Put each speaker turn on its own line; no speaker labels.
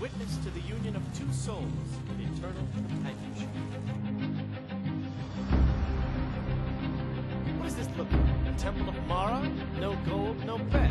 witness to the union of two souls in eternal companionship. What does this look like? A temple of Mara? No gold, no pet.